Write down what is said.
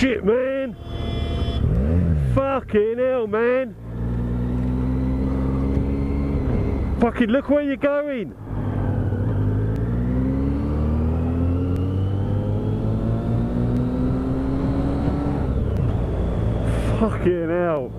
Shit, man. Fucking hell, man. Fucking look where you're going. Fucking hell.